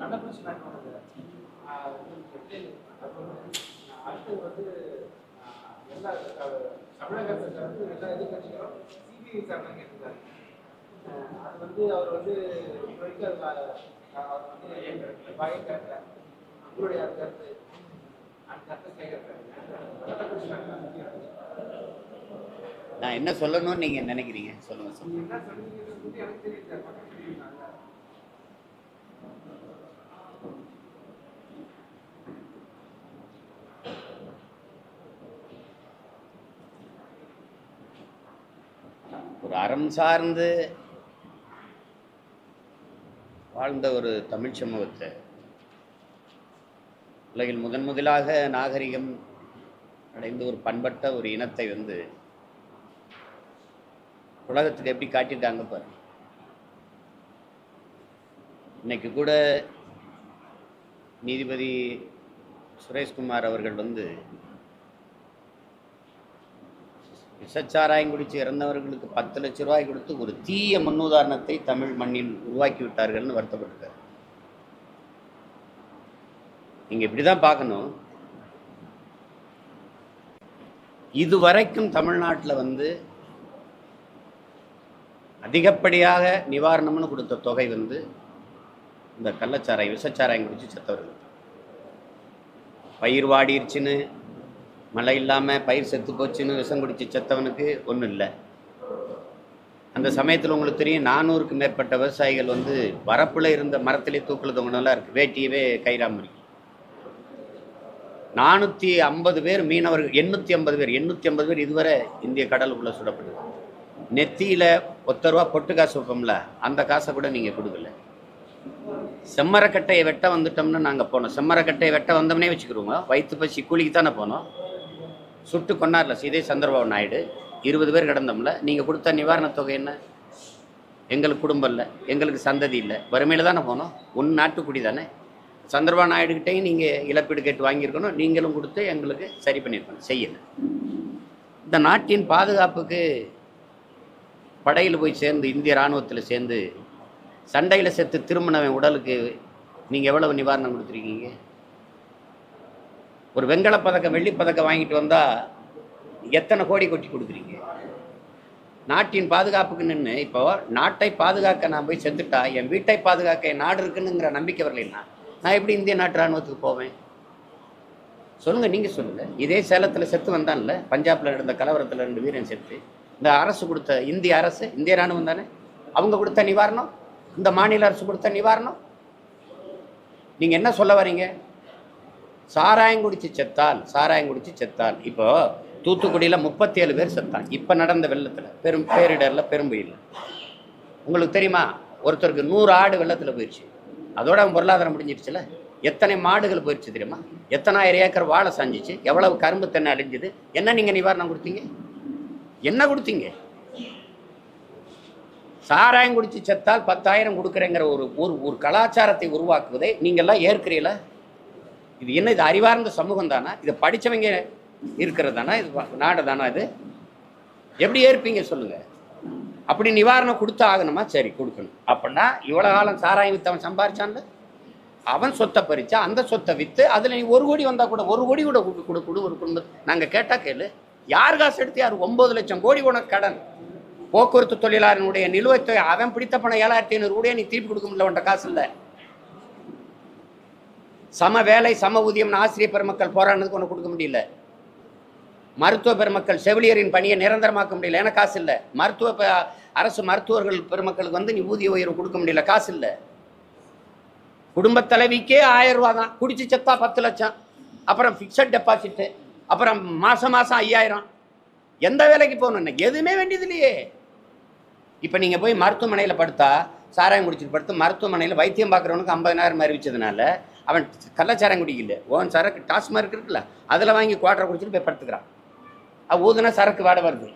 கள்ளக்குறிச்சி நாட்டு அடுத்து வந்து எல்லா தமிழகத்துல வந்து எல்லா எதிர்கட்சிகளும் சிபிஐ விசாரணை கேட்டிருக்காரு அது வந்து அவர் வந்து உங்களுடைய அந்த கருத்து அந்த கருத்தை நாட்டு நான் என்ன சொல்லணும்னு நீங்கள் நினைக்கிறீங்க? சொல்லுங்கள் சொல்லுங்கள் ஒரு அறம் சார்ந்து வாழ்ந்த ஒரு தமிழ் சமூகத்தை உலகில் முதன் முதலாக நாகரிகம் அடைந்த ஒரு பண்பட்ட ஒரு இனத்தை வந்து உலகத்துக்கு எப்படி காட்டியிருக்காங்க பாரு. இன்னைக்கு கூட நீதிபதி சுரேஷ்குமார் அவர்கள் வந்து விஷச்சாராயம் குடிச்சு இறந்தவர்களுக்கு பத்து லட்ச ரூபாய் கொடுத்து ஒரு தீய முன்னுதாரணத்தை தமிழ் மண்ணில் உருவாக்கி விட்டார்கள்னு வருத்தப்பட்டிருக்காரு. நீங்க இப்படிதான் பார்க்கணும். இதுவரைக்கும் தமிழ்நாட்டில் வந்து அதிகப்படியாக நிவாரணம்னு கொடுத்த தொகை வந்து இந்த கள்ளச்சாராயம் விஷச்சாராயம் குடிச்சு செத்தவர்கள். பயிர் வாடிருச்சுன்னு மழை இல்லாமல் பயிர் செத்து போச்சுன்னு விஷம் குடிச்சு செத்தவனுக்கு ஒன்றும் இல்லை. அந்த சமயத்தில் உங்களுக்கு தெரியும் நானூறுக்கு மேற்பட்ட விவசாயிகள் வந்து வரப்பில் இருந்த மரத்திலே தூக்கில் தொங்கினெல்லாம் இருக்குது வேட்டியவே கைராமரி நானூற்றி ஐம்பது பேர் மீனவர்கள் எண்ணூற்றி ஐம்பது பேர் எண்ணூற்றி ஐம்பது பேர் இதுவரை இந்திய கடலுக்குள்ளே சுடப்படுது நெத்தியில் ஒத்த ரூபா பொட்டு காசு வைப்போம்ல அந்த காசை கூட நீங்கள் கொடுக்கல. செம்மரக்கட்டையை வெட்ட வந்துட்டோம்னு நாங்கள் போனோம். செம்மரக்கட்டையை வெட்ட வந்தோம்னே வச்சுக்கிறோங்க வயிற்று பசி கூலிக்கு தானே போனோம். சுட்டு கொண்டார்ல சீதை சந்திரபாபு நாயுடு இருபது பேர் கிடந்தோம்ல. நீங்கள் கொடுத்த நிவாரணத் தொகை என்ன? எங்களுக்கு குடும்பம் இல்லை. எங்களுக்கு சந்ததி இல்லை. வறுமையில் தானே போனோம். உன் நாட்டுக்குடி தானே. சந்திரபாபு நாயுடுகிட்டையும் நீங்கள் இழப்பீடு கேட்டு வாங்கியிருக்கணும். நீங்களும் கொடுத்து எங்களுக்கு சரி பண்ணியிருக்கணும். செய்யலை இந்த நாட்டின் பாதுகாப்புக்கு படையில் போய் சேர்ந்து இந்திய இராணுவத்தில் சேர்ந்து சண்டையில் செத்து திரும்பினவன் உடலுக்கு நீங்கள் எவ்வளவு நிவாரணம் கொடுத்துருக்கீங்க? ஒரு வெண்கலப் பதக்கம் வெள்ளிப் பதக்கம் வாங்கிட்டு வந்தால் எத்தனை கோடி கொட்டி கொடுக்குறீங்க? நாட்டின் பாதுகாப்புக்கு நின்று இப்போ நாட்டை பாதுகாக்க நான் போய் செத்துட்டா என் வீட்டை பாதுகாக்க என் நாடு இருக்குன்னுங்கிற நம்பிக்கை வரலைன்னா நான் எப்படி இந்திய நாட்டு ராணுவத்துக்கு போவேன்? சொல்லுங்கள் நீங்கள் சொல்லுங்கள் இதே சேலத்தில் செத்து வந்தான்ல பஞ்சாபில் நடந்த கலவரத்தில் ரெண்டு வீரன் செத்து இந்த அரசு கொடுத்த இந்திய அரசு இந்திய ராணுவம் தானே? அவங்க கொடுத்த நிவாரணம் இந்த மாநில அரசு கொடுத்த நிவாரணம். நீங்கள் என்ன சொல்ல வரீங்க? சாராயம் குடிச்சு செத்தால் சாராயம் குடிச்சு செத்தால் இப்போ தூத்துக்குடியில் முப்பத்தி ஏழு பேர் செத்தான். இப்போ நடந்த வெள்ளத்தில் பெரும் பேரிடரில் பெரும்புயில் உங்களுக்கு தெரியுமா? ஒருத்தருக்கு நூறு ஆடு வெள்ளத்தில் போயிடுச்சு அதோட அவன் பொருளாதாரம் முடிஞ்சிருச்சுல? எத்தனை மாடுகள் போயிடுச்சு தெரியுமா? எத்தனாயிரம் ஏக்கர் வாழை சாஞ்சிச்சு? எவ்வளவு கரும்பு தென்னை அழிஞ்சுது? என்ன நீங்கள் நிவாரணம் கொடுத்தீங்க? என்ன கொடுத்தீங்க? சாராயம் குடிச்சு செத்தால் பத்தாயிரம் கொடுக்குறேங்கிற ஒரு ஒரு ஒரு கலாச்சாரத்தை உருவாக்குவதை நீங்கள்லாம் ஏற்கிறீங்களா இது என்ன இது அறிவார்ந்த சமூகம் தானா? இதை படிச்சவங்க இருக்கிறது தானா? இது நாடு தானா இது? எப்படி ஏற்பீங்க சொல்லுங்க. அப்படி நிவாரணம் கொடுத்து ஆகணுமா? சரி கொடுக்கணும். அப்படின்னா இவ்வளோ காலம் சாராயம் வித்து அவன் சம்பாரிச்சான்ல? அவன் சொத்தை பறிச்சா அந்த சொத்தை விற்று அதில் நீ ஒரு கோடி வந்தால் கூட ஒரு கோடி கூட கொடு கொடு ஒரு குடும்பம். நாங்கள் கேட்டால் கேளு. யார் காசு எடுத்து யார் ஒன்பது லட்சம் கோடி உனக்கு கடன். போக்குவரத்து தொழிலாளனுடைய நிலுவைத் தொகை அவன் பிடித்த பணம் ஏழாயிரத்தி ஐநூறு கோடியை? நீ திருப்பி கொடுக்க முடியல உன்ட்ட காசு இல்லை. சம வேலை சம ஊதியம்னு ஆசிரியர் பெருமக்கள் போராடினதுக்கு உனக்கு கொடுக்க முடியல. மருத்துவ பெருமக்கள் செவிலியரின் பணியை நிரந்தரமாக்க முடியல. ஏன்னா காசு இல்லை. மருத்துவ ப- அரசு மருத்துவர்கள் பெருமக்களுக்கு வந்து நீ ஊதிய உயர்வு கொடுக்க முடியல. காசு இல்லை. குடும்பத் தலைவிக்கே ஆயிரம் ரூபா தான் குடிச்சு செத்தா பத்து லட்சம். அப்புறம் ஃபிக்ஸட் டெபாசிட்டு அப்புறம் மாதம் மாதம் ஐயாயிரம். எந்த வேலைக்கு போகணும் எதுவுமே வேண்டியது இல்லையே. இப்போ நீங்கள் போய் மருத்துவமனையில் படுத்தா சாராயம் குடிச்சிட்டு படுத்து மருத்துவமனையில் வைத்தியம் பார்க்குறவனுக்கு ஐம்பதனாயிரம் அறிவிச்சதுனால அவன் கள்ளச்சாரம் குடிக்கல ஓன் சரக்கு டாஸ்மார்க் இருக்குல்ல அதில் வாங்கி குவாட்டரை குடிச்சிட்டு போய் படுத்துக்கிறான். அது ஊதுனா சரக்கு வாட வருது.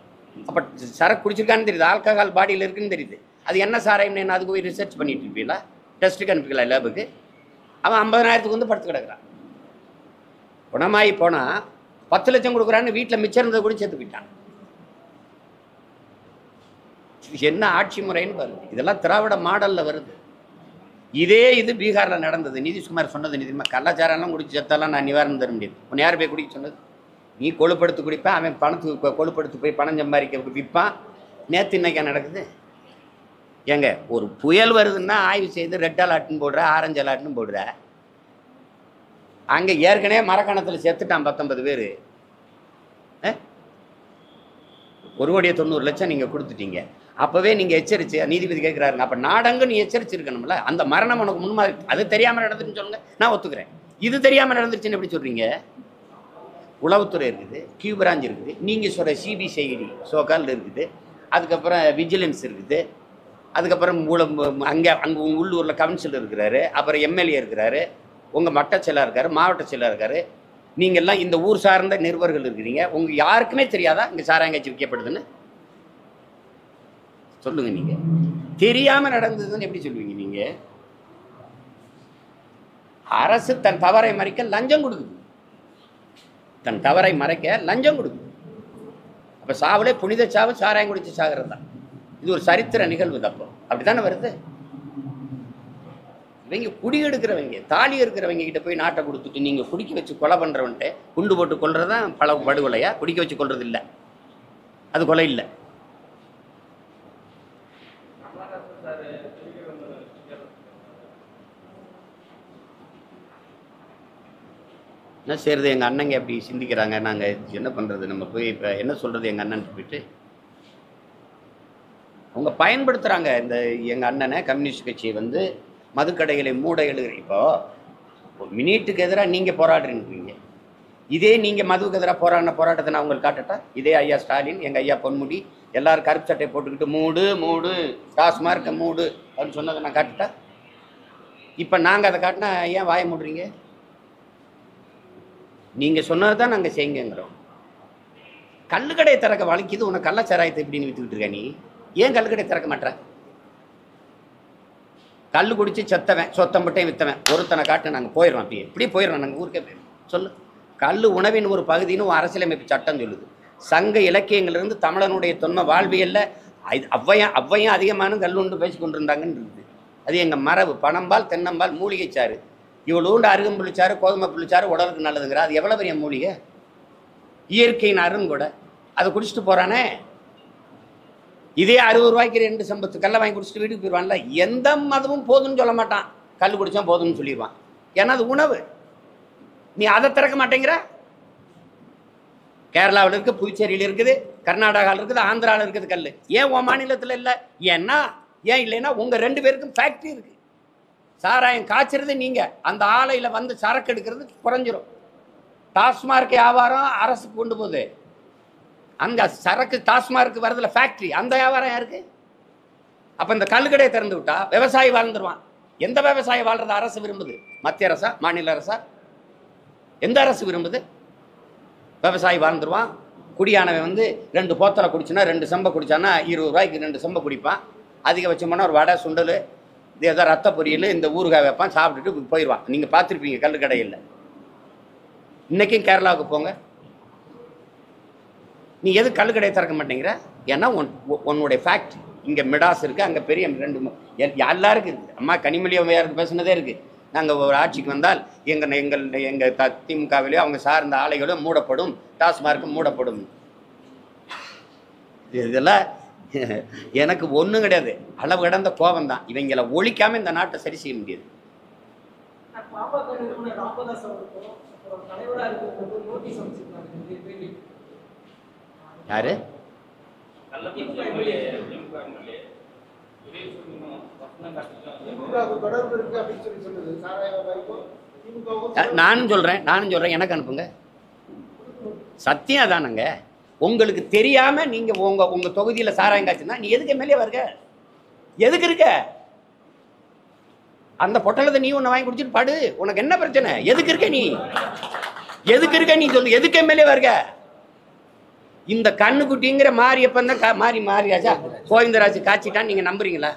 அப்போ சரக்கு குடிச்சிருக்கான்னு தெரியுது. ஆல்கஹால் பாடியில் இருக்குன்னு தெரியுது. அது என்ன சாராயம்னு என்ன? அதுக்கு போய் ரிசர்ச் பண்ணிட்டு இருப்பீங்களா? டெஸ்ட்டுக்கு அனுப்பிக்கலாம் லேபுக்கு. அவன் ஐம்பதனாயிரத்துக்கு வந்து படுத்து கிடக்குறான். குணமாயி போனால் பத்து லட்சம் கொடுக்குறான்னு வீட்டில் மிச்சம் இருந்ததை கூட சேர்த்து போயிட்டான். என்ன ஆட்சி முறைன்னு வருது இதெல்லாம் திராவிட மாடலில் வருது. இதே இது பீகாரில் நடந்தது. நிதிஷ்குமார் சொன்னது நிதிமா கலாச்சாரம்லாம் குடிச்சு செத்தாலாம் நான் நிவாரணம் தர முடியாது. உன்னை யார் போய் குடிக்க சொன்னது? நீ கொழுப்படுத்து குடிப்பேன் அவன் பணத்துக்கு கொழுப்படுத்து போய் பணம் சம்பாதிக்க விற்பான் நேற்று இன்னைக்கா நடக்குது? ஏங்க ஒரு புயல் வருதுன்னா ஆய்வு செய்து ரெட் அலர்ட்னு போடுற ஆரஞ்சு அலர்ட்னு போடுற. அங்கே ஏற்கனவே மரக்கணத்தில் செத்துட்டான் பத்தொன்பது பேர். ஒரு கோடியே தொண்ணூறு லட்சம் நீங்கள் கொடுத்துட்டீங்க. அப்போவே நீங்கள் எச்சரிச்சு நீதிபதி கேட்குறாருங்க அப்போ நாடங்கு நீ எச்சரிச்சிருக்கணும்ல? அந்த மரணம் உனக்கு முன்மாதிரி அது தெரியாமல் நடந்துச்சுன்னு சொல்லுங்க. நான் ஒத்துக்கிறேன். இது தெரியாமல் நடந்துருச்சுன்னு எப்படி சொல்கிறீங்க உளவுத்துறை இருக்குது கியூ பிரான்ச் இருக்குது நீங்கள் சொல்கிற சிபிசிஐடி சோகால் இருக்குது அதுக்கப்புறம் விஜிலன்ஸ் இருக்குது அதுக்கப்புறம் மூலம் அங்கே அங்கே உள்ளூரில் கவுன்சிலர் இருக்கிறாரு அப்புறம் எம்எல்ஏ இருக்கிறாரு உங்கள் மட்ட செயலாக இருக்கார் மாவட்ட செயலாக இருக்கார். நீங்கள்லாம் இந்த ஊர் சார்ந்த நிருபர்கள் இருக்கிறீங்க. உங்கள் யாருக்குமே தெரியாதா இங்கே சாராயங்காய்ச்சி விற்கப்படுதுன்னு? சொல்லுங்க நீங்கள் தெரியாமல் நடந்ததுன்னு எப்படி சொல்லுவீங்க நீங்கள் அரசு தன் தவறை மறைக்க லஞ்சம் கொடுக்குது. தன் தவறை மறைக்க லஞ்சம் கொடுக்குது. அப்போ சாவலே புனித சாவு சாராயம் குடிச்சு சாகிறது தான் இது ஒரு சரித்திர நிகழ்வு தப்போ? அப்படித்தானே வருது? இவங்க குடி எடுக்கிறவங்க தாலி இருக்கிறவங்க கிட்ட போய் நாட்டை கொடுத்துட்டு நீங்கள் குடிக்க வச்சு கொலை பண்ணுறவன்ட்டு குண்டு போட்டு கொள்றதான் பல படுகொலையா? குடிக்க வச்சு கொள்றது இல்லை அது கொலை இல்லை. என்ன செய்யறது எங்கள் அண்ணங்க அப்படி சிந்திக்கிறாங்க. நாங்கள் என்ன பண்ணுறது நம்ம போய் இப்போ என்ன சொல்கிறது எங்கள் அண்ணன் போயிட்டு? அவங்க பயன்படுத்துகிறாங்க இந்த எங்கள் அண்ணனை கம்யூனிஸ்ட் கட்சியை வந்து மதுக்கடைகளை மூட எழுதுற இப்போ மினிட்டுக்கு எதிராக நீங்கள் போராடுறீங்க. இதே நீங்கள் மதுவுக்கு எதிராக போராடின போராட்டத்தை நான் உங்களுக்கு காட்டட்டா? இதே ஐயா ஸ்டாலின் எங்கள் ஐயா பொன்முடி எல்லாரும் கருப்பு சட்டை போட்டுக்கிட்டு மூடு மூடு டாஸ்மார்க்க மூடு அப்படின்னு சொன்னதை நான் காட்டுட்டா? இப்போ நாங்கள் அதை காட்டினா ஏன் வாய மூடுறீங்க? நீங்கள் சொன்னது தான் நாங்கள் செய்யுங்கிறோம். கல்லுக்கடையை திறக்க வலிக்குது உனக்கு கள்ளச்சாராயத்தை எப்படின்னு வித்துக்கிட்டு இருக்க நீ. ஏன் கல்லுக்கடை திறக்க மாட்டேற? கல் குடித்து செத்தவன் சொத்தம் மட்டும் விற்றவன் ஒருத்தனை காட்டு நாங்கள் போயிடுறோம் அப்படியே இப்படி போயிடுறோம் நாங்கள் ஊருக்கே போயிடும் சொல்லு. கல் உணவின் ஒரு பகுதின்னு ஒரு அரசியலமைப்பு சட்டம் சொல்லுது. சங்க இலக்கியங்களிலிருந்து தமிழனுடைய தொன்மை வாழ்வியல்ல இது ஔவையும் அவ்வையும் அதிகமான கல் உண்டு பேசி கொண்டிருந்தாங்கன்னு இருக்குது அது எங்கள் மரபு. பணம்பால் தென்னம்பால் மூலிகை சாறு. இவ்வளோண்டு அருகம்புள்ளிச்சாறு கோதுமை புள்ளிச்சாறு உடலுக்கு நல்லதுங்கிற. அது எவ்வளோ பெரிய மூலிகை? இயற்கையின் அருண் கூட அதை குடிச்சிட்டு போகிறானே இதே அறுபது ரூபாய்க்கு ரெண்டு சம்பத்து கல்லை வாங்கி குடிச்சிட்டு வீட்டுக்கு போயிடுவான்ல எந்த மதமும் போதும்னு சொல்ல மாட்டான். கல் குடிச்சா போதும்னு சொல்லிடுவான். ஏன்னா அது உணவு. நீ அதை திறக்க மாட்டேங்கிற? கேரளாவில் இருக்குது புதுச்சேரியில் இருக்குது கர்நாடகாவில் இருக்குது ஆந்திராவில் இருக்குது கல் ஏன் உன் மாநிலத்தில் இல்லை? ஏன்னா ஏன் இல்லைன்னா உங்கள் ரெண்டு பேருக்கும் ஃபேக்ட்ரி இருக்குது சாராயம் காய்ச்சறது நீங்கள் அந்த ஆலையில் வந்து சரக்கு எடுக்கிறது குறைஞ்சிரும். டாஸ்மார்க் வியாபாரம் அரசு கொண்டு போகுது. அங்கே சரக்கு டாஸ்மார்க் வரதுல ஃபேக்ட்ரி அந்த வியாபாரம் யாருக்கு? அப்போ இந்த கல்லுக்கடையை திறந்து விட்டா விவசாயி வாழ்ந்துருவான். எந்த விவசாயி வாழ்றத அரசு விரும்புது? மத்திய அரசா மாநில அரசா? எந்த அரசு விரும்புது? விவசாயி வாழ்ந்துருவான். குடியானவன் வந்து ரெண்டு போத்தலை குடிச்சுனா ரெண்டு செம்பை குடிச்சானா இருபது ரூபாய்க்கு ரெண்டு செம்பை குடிப்பான். அதிகபட்சமான ஒரு வடை சுண்டல் இது ஏதோ ரத்த பொரியல் இந்த ஊறுகாய் வைப்பான் சாப்பிட்டுட்டு போயிடுவான். நீங்கள் பார்த்துருப்பீங்க கல்லுக்கடையில் இன்றைக்கும் கேரளாவுக்கு போங்க. நீ எது கல்லுக்கடையை திறக்க மாட்டேங்கிற? ஏன்னா உன் உன்னுடைய ஃபேக்ட்ரி இங்கே மிடாஸ் இருக்குது அங்கே பெரிய ரெண்டு எல்- எல்லாருக்கும் இருக்குது அம்மா கனிமொழி அம்மையாருக்கு பேசுனதே இருக்குது நாங்கள் ஒரு ஆட்சிக்கு வந்தால் எங்கள் எங்கள் எங்கள் த திமுகவிலேயோ அவங்க சார்ந்த ஆலைகளும் மூடப்படும். டாஸ்மார்க்கும் மூடப்படும். இதெல்லாம் எனக்கு ஒன்றும் கிடையாது. அளவு கடந்த கோபம் தான் இவங்களை ஒழிக்காமல் இந்த நாட்டை சரி செய்ய முடியாது. பாமக நிறுவனர் ராமதாஸ் அவர்களுக்கும் தலைவராக இருக்கிறது நோட்டீஸ் அமைச்சிருக்காங்க அஹ், நானும் சொல்கிறேன் நானும் சொல்கிறேன் எனக்கு அனுப்புங்க. சத்தியம் அதானங்க. உங்களுக்கு தெரியாம நீங்க உங்க உங்க தொகுதியில சாராயம் காய்ச்சுனா நீ எதுக்கு எம்எல்ஏ வருக? எதுக்கு இருக்க? அந்த பொட்டலத்தை நீ ஒன்று வாங்கி குடிச்சிட்டு படு. உனக்கு என்ன பிரச்சனை? எதுக்கு இருக்க நீ? எதுக்கு இருக்க நீ சொல்லு? எதுக்கு எம்எல்ஏ வருக? இந்த கண்ணுக்குட்டிங்கிற மாரியப்பன் தான் கா- மாறி மாறியாச்சா கோவிந்தராஜ் காட்சிட்டான் நீங்க நம்புறீங்களா?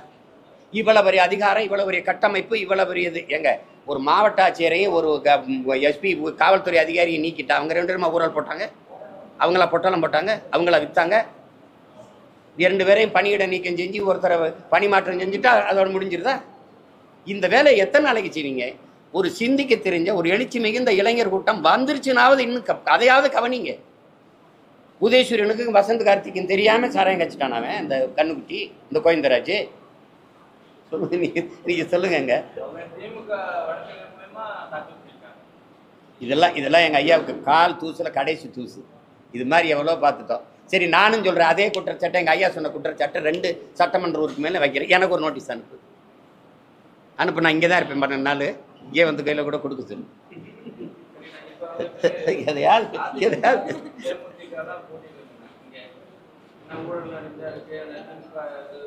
இவ்வளவு பெரிய அதிகாரம் இவ்வளவு பெரிய கட்டமைப்பு இவ்வளவு பெரிய இது. எங்க ஒரு மாவட்ட ஆட்சியரையும் ஒரு எஸ்பி காவல்துறை அதிகாரியை நீக்கிட்டா அவங்க ரெண்டு பேருமா ஊழல் போட்டாங்க? அவங்கள பொட்டலம் போட்டாங்க? அவங்கள வித்தாங்க? இரண்டு பேரையும் பணியிட நீக்கம் செஞ்சு ஒருத்தரை பணி மாற்றம் செஞ்சுட்டா அதோட முடிஞ்சிருதா? இந்த வேலையை எத்தனை நாளைக்கு செய்வீங்க? ஒரு சிந்திக்க தெரிஞ்ச ஒரு எழுச்சி மிகுந்த இளைஞர் கூட்டம் வந்துருச்சுனாவது இன்னும் க- அதையாவது கவனிங்க. உதயசூரியனுக்கு வசந்த் கார்த்திக்கும் தெரியாமல் சாராயம் கச்சிட்டான் அவன் இந்த கண்ணுக்குட்டி இந்த கோயந்தராஜ் சொல்லுங்க நீங்கள் நீங்கள் சொல்லுங்கங்க. இதெல்லாம் இதெல்லாம் எங்கள் ஐயாவுக்கு கால் தூசில் கடைசி தூசு. இது மாதிரி எவ்வளோ பார்த்துட்டோம். சரி நானும் சொல்கிறேன் அதே குற்றச்சாட்டை எங்கள் ஐயா சொன்ன குற்றச்சாட்டை ரெண்டு சட்டமன்ற ஊருக்கு மேலே வைக்கிறேன் எனக்கு ஒரு நோட்டீஸ் அனுப்பு. அனுப்பு நான் இங்கே தான் இருப்பேன் பன்னெண்டு நாள். இங்கே வந்து கையில் கூட கொடுக்க சொல்லு. எதையாவது எதையாவது. தான் போட்டியில் இங்கே நம்ம திமுக இது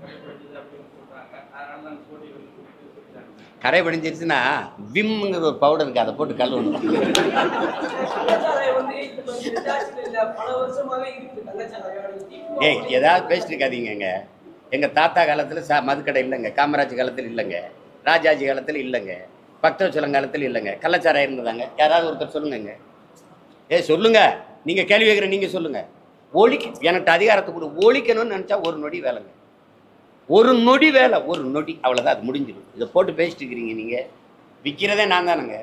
கடைபிடிச்சது அப்படின்னு சொல்றாங்க. அதனால நாங்கள் போட்டியில் வந்து சொல்லிட்டாங்க. கரை படிஞ்சிருச்சுன்னா விம்ங்கிற ஒரு பவுடர் இருக்கு அதை போட்டு கழுவணும் இருக்குது. ஏய் ஏதாவது பேசிட்டு எங்கள் தாத்தா காலத்தில் சா மதுக்கடை இல்லைங்க காமராஜ் காலத்தில் இல்லைங்க ராஜாஜி காலத்தில் இல்லைங்க பக்தவச்சலம் காலத்தில் இல்லைங்க கள்ளச்சாராயம் இருந்ததாங்க. யாராவது ஒருத்தர் சொல்லுங்கங்க. ஏ சொல்லுங்க. நீங்கள் கேள்வி கேட்குற நீங்கள் சொல்லுங்க. ஒழிக்க எனக்கு அதிகாரத்தை கொடு. ஒழிக்கணும்னு நினச்சா ஒரு நொடி வேலைங்க. ஒரு நொடி வேலை ஒரு நொடி. அவ்வளோதான் அது முடிஞ்சிடும். இதை போட்டு பேசிட்டு இருக்கிறீங்க நீங்கள் விற்கிறதே நான் தானுங்க.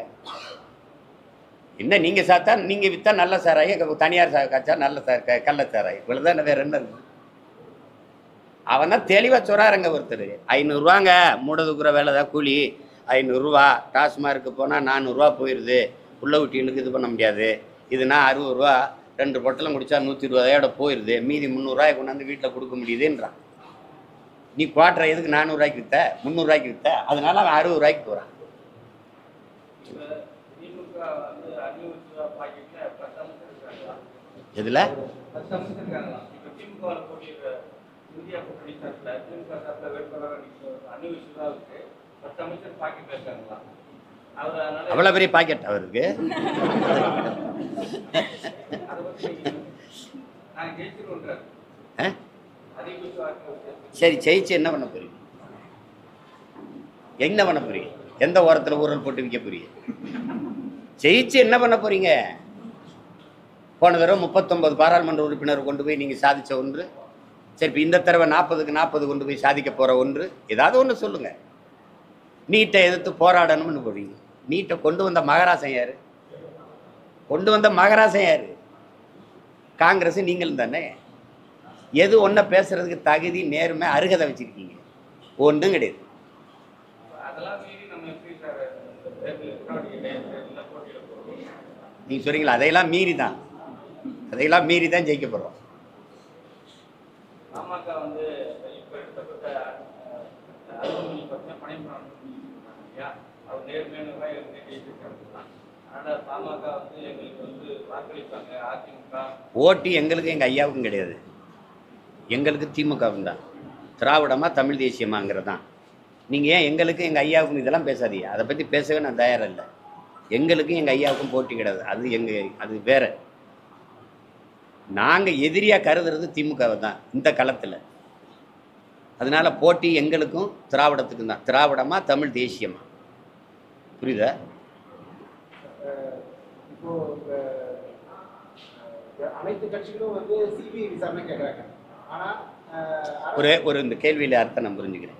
என்ன நீங்கள் சாத்தா நீங்கள் விற்றா நல்ல சாராயம் தனியார் சா காய்ச்சா நல்ல சார் க- கள்ள சாராயம் இவ்வளோதான் வேறு என்ன? இருக்குது அவன் தான் தெளிவாக சொல்கிறாருங்க ஒருத்தர். ஐநூறுரூவாங்க மூடதுக்குற வேலை தான் கூலி. ஐநூறுரூவா டாஸ்மார்க்கு போனால் நானூறுரூவா போயிடுது உள்ள விட்டிகளுக்கு இது பண்ண முடியாது. இதுனா அறுபது ரூபா ரெண்டு பொட்டலம் குடித்தா நூற்றி இருபதாயோட போயிடுது மீதி முந்நூறுரூவாய் கொண்டாந்து வீட்டில் கொடுக்க முடியுதுன்றான். நீ குவாட்டரை எதுக்கு நானூறுரூவாய்க்கு வித்த? முந்நூறுரூவாய்க்கு வித்த? அதனால அவன் அறுபது ரூபாய்க்கு போகிறான் எதில்? திமுக இந்தியா அவ்வளோ பெரிய பாக்கெட் அவருக்கு. சரி ஜெயிச்சு என்ன பண்ண போறீங்க? என்ன பண்ண போறீங்க? எந்த ஓரத்தில் ஊரல் போட்டு விற்க போறீங்க? ஜெயிச்சு என்ன பண்ண போறீங்க? போன தடவை முப்பத்தொன்பது பாராளுமன்ற உறுப்பினர் கொண்டு போய் நீங்கள் சாதிச்ச ஒன்று. சரி இப்போ இந்த தடவை நாற்பதுக்கு நாற்பது கொண்டு போய் சாதிக்க போகிற ஒன்று. ஏதாவது ஒன்று சொல்லுங்க. நீட்டை எதிர்த்து போராடணும்னு போறீங்க. நீட்டை கொண்டு வந்த மகராசன் யார்? கொண்டு வந்த மகராசன் யார்? காங்கிரஸ் நீங்களும் தானே. எது ஒன்றை பேசுறதுக்கு தகுதி நேர்மை அருகதை வச்சுருக்கீங்க? ஒன்றும் கிடையாது. நீங்கள் சொல்கிறீங்களா அதையெல்லாம் மீறி தான் அதையெல்லாம் மீறி தான் ஜெயிக்க போகிறோம் பாமக வந்து இப்போ எடுக்கப்பட்ட அலுவலி பார்த்தீங்கன்னா பணிபுரம் இல்லையா அவர் நேர்மையானவராக இருந்து ஜெயிச்சிருக்காங்க அதனால் பாமக வந்து எங்களுக்கு வந்து வாக்களிப்பாங்க அதிமுக ஓட்டு எங்களுக்கு எங்கள் ஐயாவுக்கும் கிடையாது. எங்களுக்கு திமுகவும் தான். திராவிடமா தமிழ் தேசியமாங்கிறது தான் நீங்கள் ஏன் எங்களுக்கு எங்கள் ஐயாவுக்கும் இதெல்லாம் பேசாதீங்க. அதை பற்றி பேசவே நான் தயாராக இல்லை எங்களுக்கும் எங்கள் ஐயாவுக்கும் போட்டி கிடையாது. அது எங்கள் அது வேற. நாங்கள் எதிரியாக கருதுறது திமுகவை தான் இந்த களத்தில். அதனால போட்டி எங்களுக்கும் திராவிடத்துக்கும் தான். திராவிடமா தமிழ் தேசியமா. புரியுதா? இப்போ அனைத்து கட்சிகளும் வந்து சிபிஐ விசாரணை கேட்குறாங்க. ஆனால் ஒரு ஒரு இந்த கேள்வியில் அர்த்தம் நான் புரிஞ்சுக்கிறேன்.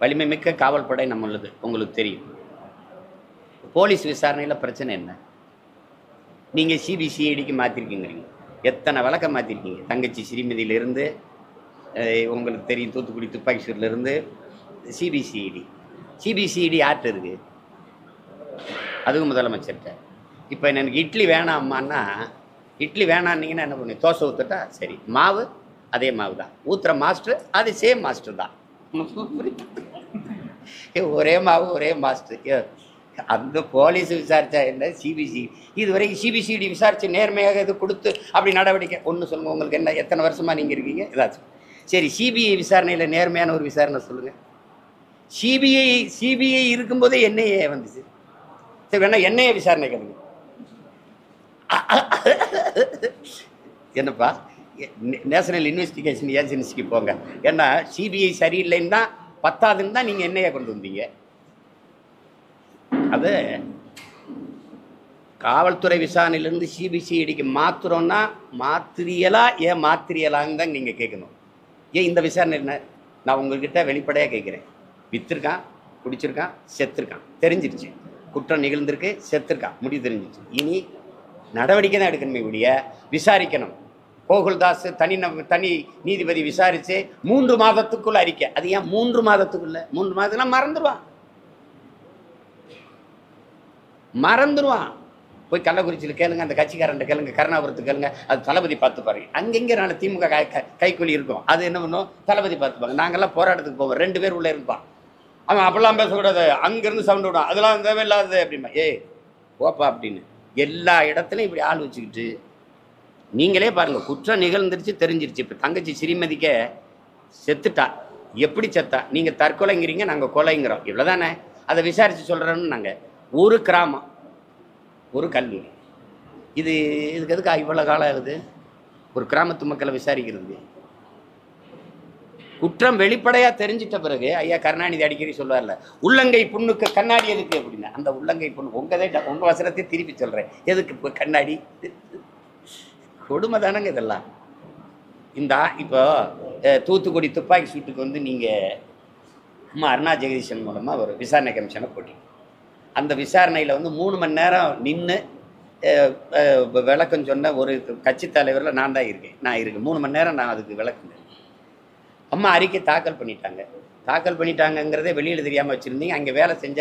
வலிமை மிக்க காவல் படை உள்ளது உங்களுக்கு தெரியும். போலீஸ் விசாரணையில் பிரச்சனை என்ன? நீங்கள் சிபிசிஐடிக்கு மாற்றிருக்கீங்கிறீங்க எத்தனை வழக்கம் மாற்றிருக்கீங்க தங்கச்சி ஸ்ரீமதியிலிருந்து உங்களுக்கு தெரியும் தூத்துக்குடி துப்பாக்கி சூர்லேருந்து சிபிசிஐடி சிபிசிஐடி யார்கிட்ட இருக்குது அதுவும் முதலமைச்சர்கிட்ட. இப்போ எனக்கு இட்லி வேணாம்மான்னா இட்லி வேணான்னீங்கன்னா என்ன பண்ணு தோசை ஊற்றுட்டா சரி. மாவு அதே மாவு தான் ஊற்றுற மாஸ்டர் அது சேம் மாஸ்டர் தான். ஒரே மாவு ஒரே மாஸ்டர். ஏ, அந்த போலீஸ் விசாரிச்சா என்ன? சிபிசி இதுவரைக்கும் சிபிசிடி விசாரித்து நேர்மையாக இது கொடுத்து அப்படி நடவடிக்கை. ஒன்று சொல்லுங்கள் உங்களுக்கு என்ன? எத்தனை வருஷமாக நீங்கள் இருக்கீங்க? ஏதாச்சும். சரி சிபிஐ விசாரணையில் நேர்மையான ஒரு விசாரணை சொல்லுங்கள் சிபிஐ சிபிஐ இருக்கும்போதே என்ஐஏ வந்துச்சு. சரி வேணா என்ஐஏ விசாரணை கேளுங்க. என்னப்பா? நேஷனல் இன்வெஸ்டிகேஷன் ஏஜென்சிக்கு போங்க. ஏன்னா சிபிஐ சரியில்லைன்னு தான் பத்தாதுன்னு தான் நீங்கள் என்னையை கொண்டு வந்தீங்க? அது காவல்துறை விசாரணையிலேருந்து சிபிசிஐடிக்கு மாத்துறோம்னா மாத்திரியலா ஏன் மாத்திரியலான்னு தான் நீங்கள் கேட்கணும். ஏன் இந்த விசாரணை என்ன? நான் உங்கள்கிட்ட வெளிப்படையாக கேட்குறேன். விற்றுருக்கான் குடிச்சிருக்கான் செத்துருக்கான். தெரிஞ்சிருச்சு. குற்றம் நிகழ்ந்திருக்கு செத்துருக்கான். முடிவு தெரிஞ்சிருச்சு. இனி நடவடிக்கை தான் எடுக்கணுமே ஒழிய விசாரிக்கணும். கோகுல்தாஸ் தனி நப- தனி நீதிபதி விசாரித்து மூன்று மாதத்துக்குள்ளே அறிக்கை. அது ஏன் மூன்று மாதத்துக்குள்ளே? மூன்று மாதத்துக்குள்ள மறந்துடுவான் மறந்துடுவான் போய் கள்ளக்குறிச்சியில் கேளுங்க அந்த கட்சிக்காரன்ட்ட கேளுங்க கருணாபுரத்துக்கு கேளுங்க அது தளபதி பார்த்து பாருங்க அங்கங்கே நாலு திமுக கை- கை- கைக்கூலி இருக்கும். அது என்ன பண்ணும்? தளபதி பார்த்துப்பாங்க. நாங்கெல்லாம் போராட்டத்துக்கு போவோம். ரெண்டு பேர் உள்ளே இருப்பான். அவன் அப்படிலாம் பேசக்கூடாது. அங்கேருந்து சவுண்ட் விடும் அதெல்லாம் தேவையில்லாதது அப்படிமா ஏய் ஓப்பா அப்படின்னு. எல்லா இடத்துலையும் இப்படி ஆள் வச்சுக்கிட்டு நீங்களே பாருங்கள் குற்றம் நிகழ்ந்துருச்சு தெரிஞ்சிருச்சு. இப்போ தங்கச்சி ஸ்ரீமதிக்க செத்துட்டா. எப்படி செத்தா? நீங்கள் தற்கொலைங்கிறீங்க நாங்கள் கொலைங்கிறோம். இவ்வளோதானே அதை விசாரித்து சொல்கிறோன்னு நாங்கள் ஒரு கிராமம் ஒரு கல்லூரி. இது இதுக்கு எதுக்கு இவ்வளோ காலம் ஆகுது? ஒரு கிராமத்து மக்களை விசாரிக்கிறதுக்கு. குற்றம் வெளிப்படையாக தெரிஞ்சிட்ட பிறகு ஐயா கருணாநிதி அடிக்கடி சொல்லுவார்ல உள்ளங்கை புண்ணுக்கு கண்ணாடி எதுக்கு? அப்படின்னு. அந்த உள்ளங்கை புண்ணு உங்கதே உங்கள் வசனத்தை திருப்பி சொல்கிறேன் எதுக்கு இப்போ கண்ணாடி? கொடுமை தானங்க இதெல்லாம். இந்த இப்போ தூத்துக்குடி துப்பாக்கி சூட்டுக்கு வந்து நீங்கள் அம்மா அருணா ஜெகதீஷன் மூலமாக ஒரு விசாரணை கமிஷனை போட்டி அந்த விசாரணையில் வந்து மூணு மணி நேரம் நின்று விளக்கம் சொன்ன ஒரு கட்சி தலைவரில் நான் தான் இருக்கேன். நான் இருக்கேன். மூணு மணி நேரம் நான் அதுக்கு விளக்கம் அம்மா அறிக்கை தாக்கல் பண்ணிட்டாங்க. தாக்கல் பண்ணிட்டாங்கங்கிறதே வெளியில் தெரியாமல் வச்சுருந்தீங்க. அங்கே வேலை செஞ்ச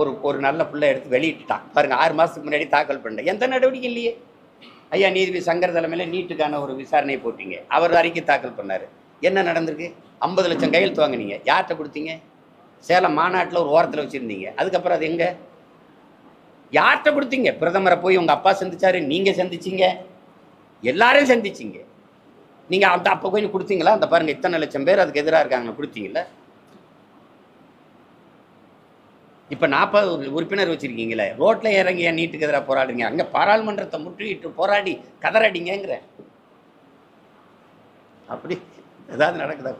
ஒரு ஒரு நல்ல பிள்ளை எடுத்து வெளியிட்டுட்டான் பாருங்கள் ஆறு மாதத்துக்கு முன்னாடி தாக்கல் பண்ணிட்டேன். எந்த நடவடிக்கை இல்லையே. ஐயா நீதிபதி சங்கர் தலைமையில் நீட்டுக்கான ஒரு விசாரணை போட்டீங்க. அவர் அறிக்கை தாக்கல் பண்ணார். என்ன நடந்திருக்கு? ஐம்பது லட்சம் கையெழுத்து வாங்கினீங்க. யார்கிட்ட கொடுத்தீங்க? சேலம் மாநாட்டில் ஒரு ஓரத்தில் வச்சுருந்தீங்க. அதுக்கப்புறம் அது எங்கே? யார்கிட்ட கொடுத்தீங்க? பிரதமரை போய் உங்கள் அப்பா சந்திச்சாரு நீங்கள் சந்திச்சீங்க. எல்லாரையும் சந்திச்சீங்க. நீங்கள் அந்த அப்போ கொஞ்சம் கொடுத்தீங்களா? அந்த பாருங்க இத்தனை லட்சம் பேர் அதுக்கு எதிராக இருக்காங்க. கொடுத்தீங்களா இப்போ நாற்பது உறுப்பினர் வச்சுருக்கீங்களே. ரோட்டில் இறங்கி ஏன் நீட்டுக்கு எதிராக போராடுறீங்க? அங்கே பாராளுமன்றத்தை முற்றுகிட்டு போராடி கதறடிங்கிற அப்படி ஏதாவது நடக்குதா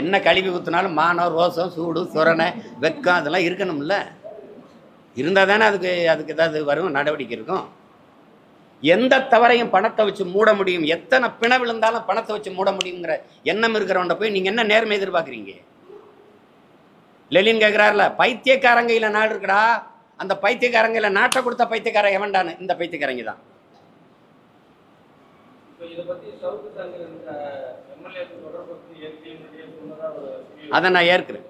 என்ன கழிவு கழிவு ஊற்றினாலும் மானம் ரோசம் சூடு சுரணை வெக்கம் அதெல்லாம் இருக்கணும்ல. இருந்தால் தானே அதுக்கு அதுக்கு ஏதாவது வரும் நடவடிக்கை இருக்கும். எந்த தவறையும் பணத்தை வச்சு மூட முடியும். எத்தனை பிண விழுந்தாலும் பணத்தை வச்சு மூட முடியுங்கிற எண்ணம் இருக்கிறவன்ட போய் நீங்கள் என்ன நேர்மை எதிர்பார்க்குறீங்க? லெலின் கேட்குறாருல பைத்தியக்காரங்கையில் நாடு இருக்குடா. அந்த பைத்தியக்காரங்கையில் நாட்டை கொடுத்த பைத்தியக்காரன் எவன்டான்னு இந்த பைத்தியக்காரங்க தான். அதை நான் ஏற்கிறேன்.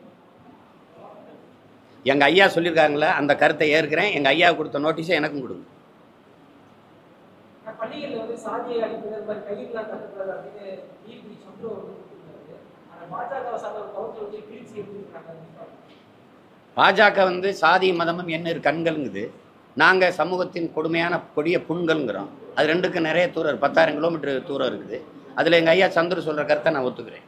எங்கள் ஐயா சொல்லியிருக்காங்களே அந்த கருத்தை ஏற்கிறேன். எங்கள் ஐயா கொடுத்த நோட்டீஸை எனக்கும் கொடுங்க. பாஜக வந்து சாதி மதமும் என்ன கண்கள்ங்குது நாங்கள் சமூகத்தின் கொடுமையான கொடிய புண்கள்ங்கிறோம் அது ரெண்டுக்கும் நிறைய தூரம் பத்தாயிரம் கிலோமீட்டர் தூரம் இருக்குது. அதில் எங்கள் ஐயா சந்துரு சொல்கிற கருத்தை நான் ஒத்துக்கிறேன்.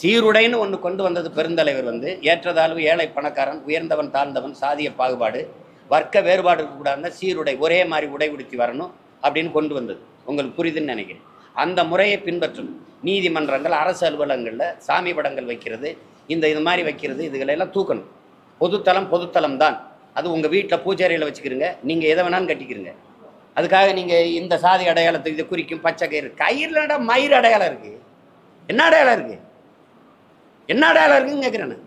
சீருடைன்னு ஒன்று கொண்டு வந்தது பெருந்தலைவர் வந்து. ஏற்றதாழ்வு ஏழை பணக்காரன் உயர்ந்தவன் தாழ்ந்தவன் சாதிய பாகுபாடு வர்க்க வேறுபாடு இருக்கக்கூடாதுன்னா சீருடை ஒரே மாதிரி உடை உடுத்தி வரணும் அப்படின்னு கொண்டு வந்தது. உங்களுக்கு புரியுதுன்னு நினைக்கிறேன். அந்த முறையை பின்பற்றும் நீதிமன்றங்கள் அரசு அலுவலகங்களில் சாமி படங்கள் வைக்கிறது இந்த இது மாதிரி வைக்கிறது இதுகளெல்லாம் தூக்கணும். பொதுத்தலம் பொதுத்தலம் தான். அது உங்கள் வீட்டில் பூஜாரியில் வச்சுக்கிறீங்க நீங்கள் எதை வேணாலும் கட்டிக்கிறீங்க. அதுக்காக நீங்கள் இந்த சாதி அடையாளத்தை இதை குறிக்கும் பச்சை கயிறு கயிறுலடா மயிர் அடையாளம் இருக்குது என்ன அடையாளம் இருக்குது என்ன அடையாளம் இருக்குன்னு கேட்குறேன்னு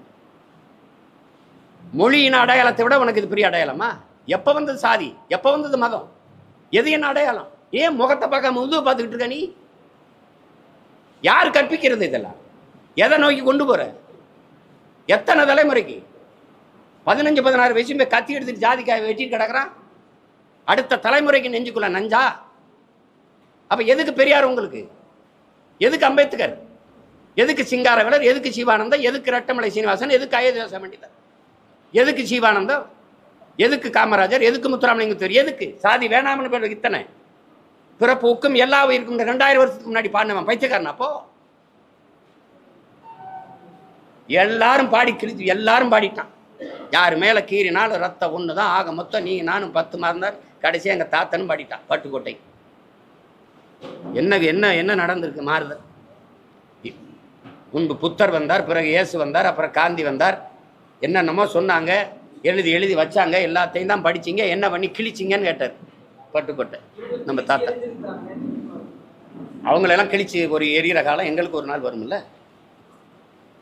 மொழியின் அடையாளத்தை விட உனக்கு இது பெரிய அடையாளமா? எப்போ வந்தது சாதி? எப்போ வந்தது மதம்? எது என்ன அடையாளம்? ஏன் முகத்தை பார்க்காம முதுவை பார்த்துக்கிட்டு இருக்க நீ? யார் கற்பிக்கிறது இதெல்லாம்? எதை நோக்கி கொண்டு போற? எத்தனை தலைமுறைக்கு? பதினஞ்சு பதினாறு வயசுமே கத்தி எடுத்துட்டு ஜாதிக்காய் வெட்டிட்டு கிடக்குறான். அடுத்த தலைமுறைக்கு நெஞ்சுக்குள்ள நஞ்சா? அப்ப எதுக்கு பெரியார் உங்களுக்கு? எதுக்கு அம்பேத்கர்? எதுக்கு சிங்காரவேலர் எதுக்கு சிவானந்தம் எதுக்கு ரெட்டமலை சீனிவாசன் எதுக்கு அயோத்தியாச பண்டிதர் எதுக்கு சிவானந்தம் எதுக்கு காமராஜர்? எதுக்கு முத்துராமலிங்கத்தூர் எதுக்கு? சாதி வேணாம்னு பேர் இத்தனை. பிறப்புக்கும் எல்லா உயிருக்கும் இந்த ரெண்டாயிரம் வருஷத்துக்கு முன்னாடி பாடினவன் பைத்தியக்காரன் அப்போ. எல்லாரும் பாடி கிழிச்சு எல்லாரும் பாடிட்டான். யார் மேலே கீறினாலும் ரத்தம் ஒன்று தான் ஆக மொத்தம் நீ நானும் பத்து மாதம் கடைசி எங்கள் தாத்தனும் பாடிட்டான் பட்டுக்கோட்டை. என்ன என்ன என்ன நடந்திருக்கு மாறுதல்? முன்பு புத்தர் வந்தார் பிறகு இயேசு வந்தார் அப்புறம் காந்தி வந்தார். என்னென்னமோ சொன்னாங்க எழுதி எழுதி வச்சாங்க எல்லாத்தையும் தான் படிச்சீங்க என்ன பண்ணி கிழிச்சிங்கன்னு கேட்டார். பட்டுக்கோட்டை நம்ம தாத்தா. அவங்களெல்லாம் கிழிச்சு ஒரு எரியிற காலம் எங்களுக்கு ஒரு நாள் வரும்ல.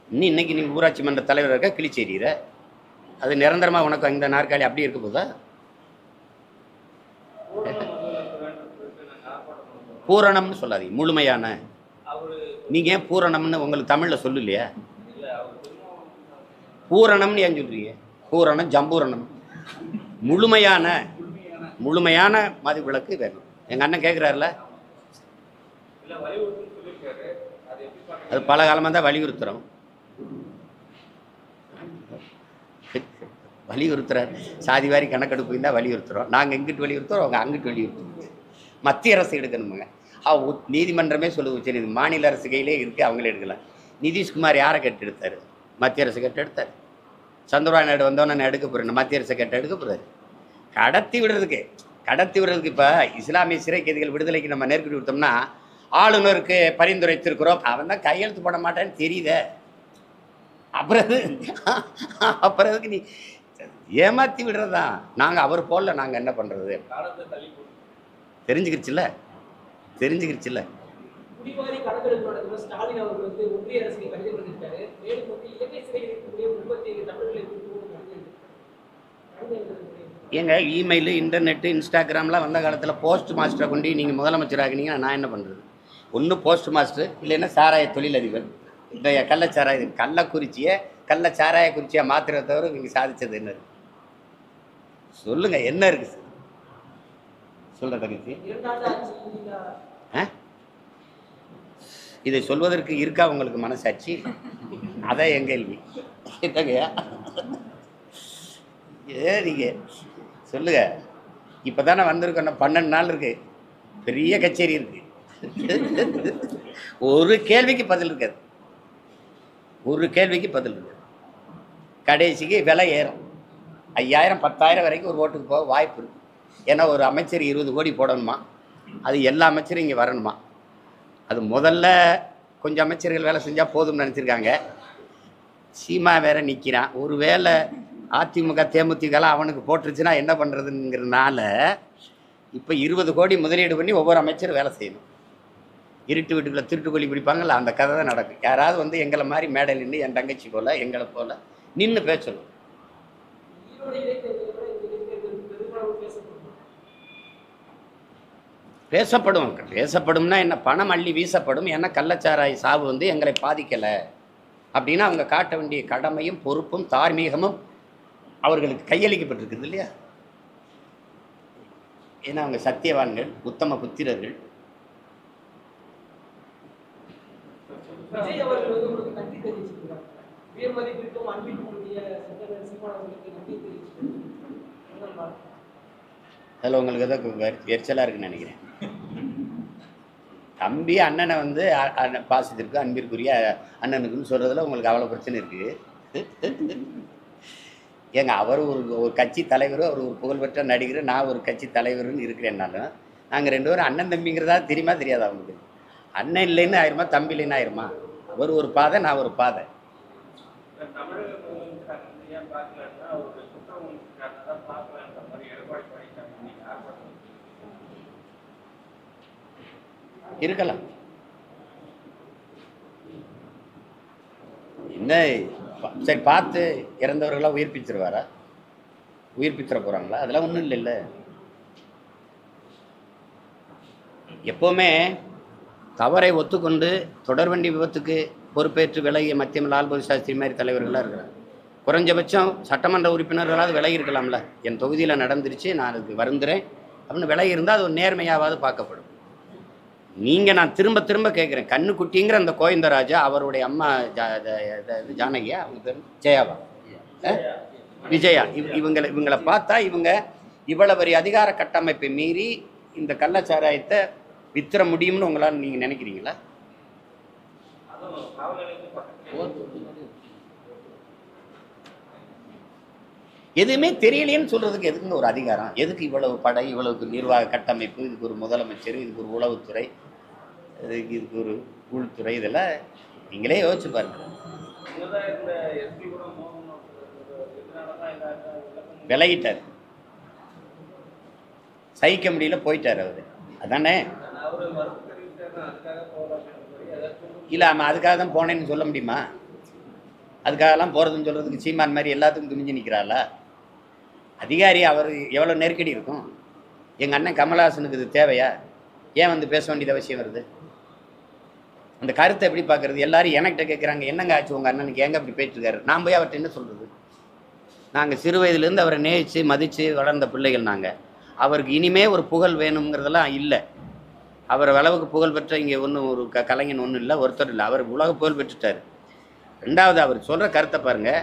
நீ இன்னைக்கு நீ ஊராட்சி மன்ற தலைவர் இருக்க கிழிச்சு எறிகிற அது நிரந்தரமாக உனக்கு இந்த நாற்காலி அப்படி இருக்க போதா? பூரணம்னு சொல்லாதீங்க முழுமையான நீங்க ஏன் பூரணம்னு உங்களுக்கு தமிழ்ல சொல்லலையா? பூரணம்னு ஏன் சொல்றீங்க? பூரணம் ஜம்பூரணம். முழுமையான முழுமையான மது விளக்கு வேணும். எங்க அண்ணன் கேட்குறாருல அது பல காலமாக தான் வலியுறுத்துறோம். வலியுறுத்துறாரு. சாதி வாரி கணக்கெடுப்பு இருந்தால் வலியுறுத்துறோம். நாங்கள் இங்கிட்டு வலியுறுத்துறோம்? அவங்க அங்கிட்டு வலியுறுத்துறோம். மத்திய அரசு எடுக்கணுமுங்க. நீதிமன்றமே சொல்லுது சரி இது மாநில அரசு கையிலே இருக்குது அவங்களே எடுக்கலாம் நிதிஷ்குமார் யாரை கட்டு எடுத்தாரு மத்திய அரசு கட்டு எடுத்தாரு சந்திரபாபு நாயுடு வந்தோன்னே நான் எடுக்க போகிறேன் மத்திய அரசு கட்டு எடுக்க போகிறாரு கடத்தி விடுறதுக்கு கடத்தி விடுறதுக்கு இப்போ இஸ்லாமிய சிறை கைதிகள் விடுதலைக்கு நம்ம நெருக்கடி கொடுத்தோம்னா ஆளுநருக்கு பரிந்துரைத்திருக்கிறோம். அவன் தான் கையெழுத்து போட மாட்டேன்னு தெரியுதே அப்புறம் அப்புறம் அதுக்கு நீ ஏமாற்றி விடுறதான் நாங்கள் அவர் போடல நாங்கள் என்ன பண்ணுறது தெரிஞ்சுக்கிடுச்சுல்ல தெரிஞ்சுக்கிடுச்சுல்ல. ஏங்க இமெயிலு இன்டர்நெட்டு இன்ஸ்டாகிராம்லாம் வந்த காலத்தில் போஸ்ட் மாஸ்டரை கொண்டு நீங்கள் முதலமைச்சர் ஆகினீங்கன்னா நான் என்ன பண்ணுறது ஒன்று போஸ்ட் மாஸ்டர் இல்லைன்னா சாராய தொழிலதிபர். இந்த கள்ளச்சாராய கள்ளக்குறிச்சியை கள்ள சாராய குறிச்சியை மாத்திரத்தை தவிர நீங்கள் சாதிச்சது என்ன இருக்கு சொல்லுங்க என்ன இருக்கு? நீங்க ஆ? இதை சொல்வதற்கு இருக்கா உங்களுக்கு மனசாட்சி? அதான் என் கேள்வி. என்னங்கய்யா ஏ நீங்க சொல்லுங்க. இப்பதானே வந்திருக்கோம் இன்னும் பன்னெண்டு நாள் இருக்கு. பெரிய கச்சேரி இருக்கு. ஒரு கேள்விக்கு பதில் இருக்காது. ஒரு கேள்விக்கு பதில் இருக்காது. கடைசிக்கு விலை ஏறும். ஐயாயிரம் பத்தாயிரம் வரைக்கும் ஒரு ஓட்டுக்கு போக வாய்ப்பு இருக்கு. ஏன்னா ஒரு அமைச்சர் இருபது கோடி போடணுமா? அது எல்லா அமைச்சரும் இங்கே வரணுமா? அது முதல்ல கொஞ்சம் அமைச்சர்கள் வேலை செஞ்சால் போதும்னு நினச்சிருக்காங்க. சீமா வேற நிற்கிறான் ஒரு வேலை அதிமுக தேமுதிகலாம் அவனுக்கு போட்டுருச்சுன்னா என்ன பண்ணுறதுங்கிறதுனால இப்போ இருபது கோடி முதலீடு பண்ணி ஒவ்வொரு அமைச்சரும் வேலை செய்யணும். இருட்டு வீட்டுக்குள்ள திருட்டு கோழி பிடிப்பாங்கல்ல அந்த கதை தான் நடக்கும். யாராவது வந்து எங்களை மாதிரி மேடை நின்று என் தங்கச்சி போல் எங்களை போல் நின்று பேசணும் ஈரோடு இடைத்தேர்தலை விட இந்த இடைத்தேர்தல் பெருமளவு பேசப்படும் பேசப்படும் பேசப்படும்னா என்ன? பணம் அள்ளி வீசப்படும். ஏன்னா கள்ளச்சாராய சாவு வந்து எங்களை பாதிக்கலை. அப்படின்னா அவங்க காட்ட வேண்டிய கடமையும் பொறுப்பும் தார்மீகமும் அவர்களுக்கு கையளிக்கப்பட்டிருக்குது இல்லையா? ஏன்னா அவங்க சத்தியவான்கள் உத்தம புத்திரர்கள். அதில் உங்களுக்கு ஏதோ எரிச்சலாக இருக்குன்னு நினைக்கிறேன். தம்பி அண்ணனை வந்து அ- பாசத்திற்கு அன்பிற்குரிய அண்ணனுக்குன்னு சொல்கிறதுல உங்களுக்கு அவ்வளோ பிரச்சனை இருக்குது ஏங்க அவர் ஒரு ஒரு கட்சி தலைவர் அவர் ஒரு புகழ்பெற்ற நடிகர் நான் ஒரு கட்சி தலைவர்னு இருக்கிறேன்னாலும் நாங்கள் ரெண்டு பேரும் அண்ணன் தம்பிங்கிறதா தெரியுமா தெரியாதா அவங்களுக்கு அண்ணன் இல்லைன்னு ஆயிருமா தம்பி இல்லைன்னு ஆயிருமா? அவர் ஒரு பாதை நான் ஒரு பாதை இந்த தமிழக முதலமைச்சர் வந்து ஏன் பார்க்கலன்னா அவருடைய குற்றம் உணர்ச்சிக்காக தான் பார்க்கலன்ற மாதிரி எடப்பாடி பழனிசாமி இன்னைக்கு ஆர்ப்பாட்டம் இருக்கலாம். என்ன? சரி பார்த்து இறந்தவர்களாக உயிர்ப்பிச்சிருவாரா உயிர்ப்பிச்சிட போகிறாங்களா அதெல்லாம் ஒன்றும் இல்லைல்ல. எப்போவுமே தவறை ஒத்துக்கொண்டு தொடர்வண்டி விபத்துக்கு பொறுப்பேற்று விலகிய மத்தியம் லால்பதி சாஸ்திரி மாதிரி தலைவர்களாக இருக்கிறார் குறைஞ்சபட்சம் சட்டமன்ற உறுப்பினர்களாவது விலகி இருக்கலாம்ல. என் தொகுதியில் நடந்துருச்சு நான் அதுக்கு வருந்துறேன். அப்படின்னு விலகி இருந்தால் அது ஒரு நேர்மையாவது பார்க்கப்படும். நீங்க நான் திரும்ப திரும்ப கேட்குறேன் கண்ணுக்குட்டிங்கிற அந்த கோவிந்தராஜா அவருடைய அம்மா ஜா- ஜானகியா? அவங்க பேர் ஜெயாவா? விஜயா. இவ் இவங்களை இவங்களை பார்த்தா இவங்க இவ்வளவு பெரிய அதிகார கட்டமைப்பை மீறி இந்த கள்ளச்சாராயத்தை வித்திர முடியும்னு உங்களால் நீங்கள் நினைக்கிறீங்களா? எதுவுமே தெரியலையேன்னு சொல்றதுக்கு எதுக்குங்க ஒரு அதிகாரம்? எதுக்கு இவ்வளவு படை இவ்வளவு நிர்வாக கட்டமைப்பு இதுக்கு ஒரு முதலமைச்சர் இதுக்கு ஒரு உளவுத்துறை இதுக்கு இதுக்கு ஒரு உள்துறை இதெல்லாம் நீங்களே யோசிச்சு பாருங்க. விலகிட்டார். சகிக்க முடியல போயிட்டார் அவர். அதானே? அதுக்காக இல்லை ஆமாம் அதுக்காக தான் போனேன்னு சொல்ல முடியுமா? அதுக்காகலாம் போகிறதுன்னு சொல்கிறதுக்கு சீமான் மாதிரி எல்லாத்துக்கும் துணிஞ்சு நிற்கிறாளா அதிகாரி அவர் எவ்வளோ நெருக்கடி இருக்கும்? எங்கள் அண்ணன் கமலஹாசனுக்கு இது தேவையா? ஏன் வந்து பேச வேண்டியது அவசியம் வருது? அந்த கருத்தை எப்படி பார்க்கறது? எல்லாரும் என்கிட்ட கேட்குறாங்க என்னங்க ஆச்சு உங்கள் அண்ணனுக்கு? எங்கே இப்படி போயிட்டுருக்காரு நான் போய் அவர்கிட்ட என்ன சொல்கிறது நாங்கள் சிறு வயதுலேருந்து அவரை நேயிச்சு மதித்து வளர்ந்த பிள்ளைகள் நாங்கள் அவருக்கு இனிமே ஒரு புகழ் வேணுங்கிறதெல்லாம் இல்லை. அவர் அளவுக்கு புகழ் பெற்ற இங்கே ஒன்றும் ஒரு க கலைஞன் ஒன்றும் இல்லை ஒருத்தர் இல்லை. அவர் உலக புகழ் பெற்றுட்டார். ரெண்டாவது அவர் சொல்கிற கருத்தை பாருங்கள்